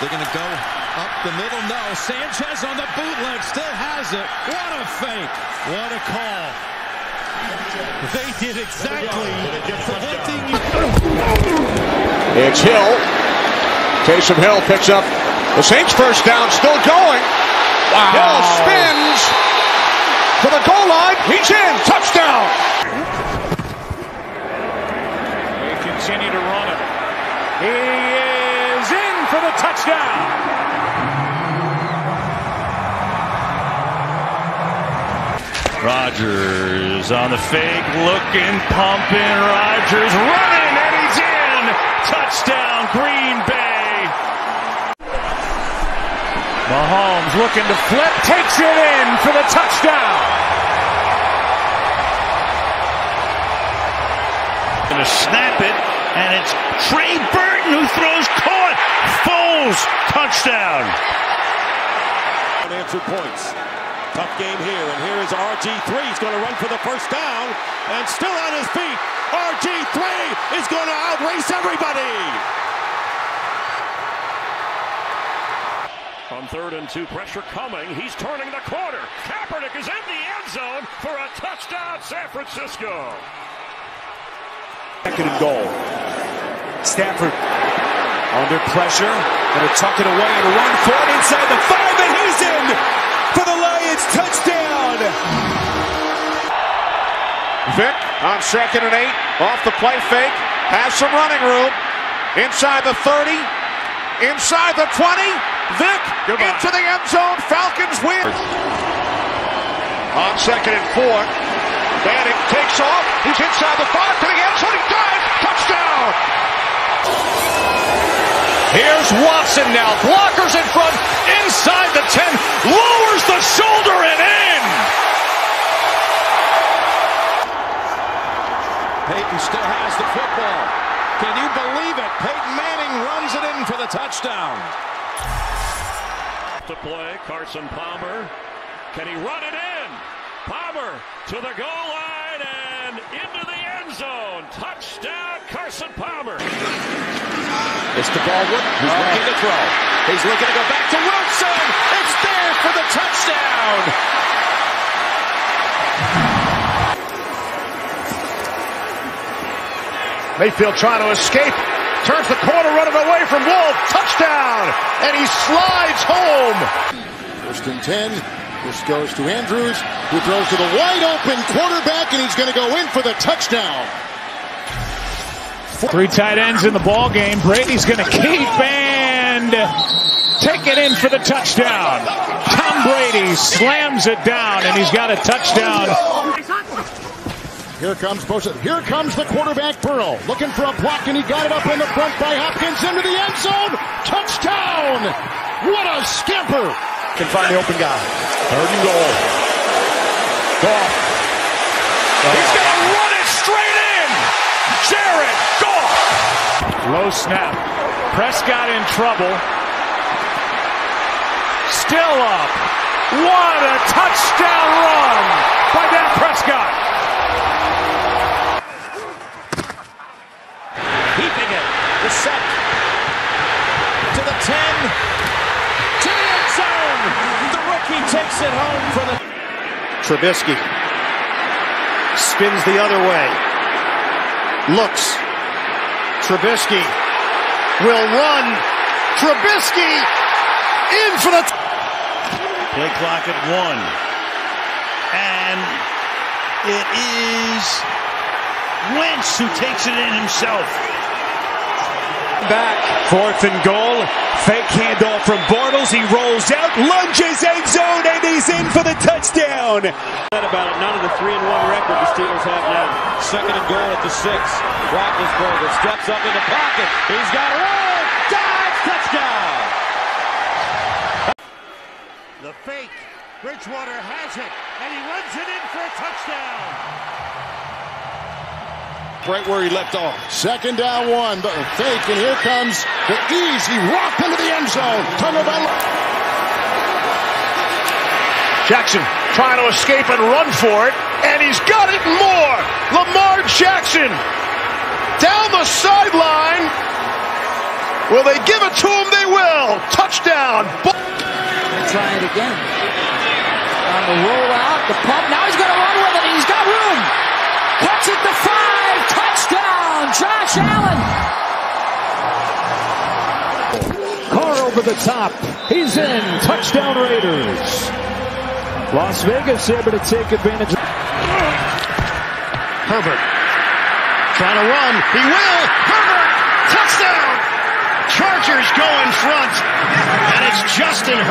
They're going to go up the middle. No. Sanchez on the bootleg. Still has it. What a fake. What a call. They did exactly the one thing you It's Hill. Taysom Hill picks up the Saints first down, still going. Wow. Hill spins to the goal line. He's in. Touchdown. They continue to run it. He is in for the touchdown. Rodgers on the fake, looking, pumping. Rodgers running, and he's in. Touchdown, Green Bay. Mahomes looking to flip, takes it in for the touchdown. To snap it, and it's Trey Burton who throws caught. Foles, touchdown. Unanswered points. Tough game here, and here is RG3. He's going to run for the first down, and still on his feet. RG3 is going to outrace everybody. On third and two, pressure coming. He's turning the corner. Kaepernick is in the end zone for a touchdown, San Francisco. Second and goal. Stafford under pressure. To tuck it away and run for it inside the five, and he's in for the Lions touchdown. Vick on second and eight. Off the play fake. Has some running room. Inside the 30. Inside the 20. Vick into the end zone. Falcons win. On second and four. Manning takes off. He's inside the five to the end zone. He dives. Touchdown. Here's Watson now. Blockers in front. Inside the 10. Lowers the shoulder and in. Peyton still has the football. Can you believe it? Peyton Manning runs it in for the touchdown. To play, Carson Palmer. Can he run it in? Palmer to the goal line and into the end zone. Touchdown, Carson Palmer. It's to Baldwin. He's looking to throw. He's looking to go back to Wilson. It's there for the touchdown. Mayfield trying to escape. Turns the corner, running away from Wolf. Touchdown! And he slides home. First and 10. This goes to Andrews, who throws to the wide open quarterback, and he's going to go in for the touchdown. Three tight ends in the ball game. Brady's going to keep and take it in for the touchdown. Tom Brady slams it down, and he's got a touchdown. Here comes Bosa. Here comes the quarterback Burrow, looking for a block, and he got it up in the front by Hopkins into the end zone. Touchdown! What a scamper! Can find the open guy. Third and goal. Goff. He's going to run it straight in. Jared Goff. Low snap. Prescott in trouble. Still up. What a touchdown run by Dak Prescott. Keeping it. The set. To the 10. To the end zone. The rookie takes it home for the. Trubisky spins the other way. Looks. Trubisky will run. Trubisky in for the. Play clock at one. And it is Wentz who takes it in himself. Back. Fourth and goal. Fake handoff from Bortles. He rolls out, lunges end zone, and he's in for the touchdown. About it, none of the three and one record the Steelers have now. Second and goal at the six. Roethlisberger steps up in the pocket. He's got a roll. Dives. Touchdown. The fake. Bridgewater has it, and he runs it in for a touchdown. Right where he left off. Second down one. The fake, and here comes the easy rock into the end zone. Tunnel by Jackson trying to escape and run for it, and he's got it more. Lamar Jackson down the sideline Will they give it to him? They will. Touchdown. Try it again. On the rollout, the pump. Now he's going to run with it. He's got room. Cuts it to five. Touchdown. Josh Allen. Carr over the top. He's in. Touchdown Raiders. Las Vegas able to take advantage. Of Herbert trying to run. He will. Herbert. Touchdown. Chargers go in front. And it's Justin Herbert.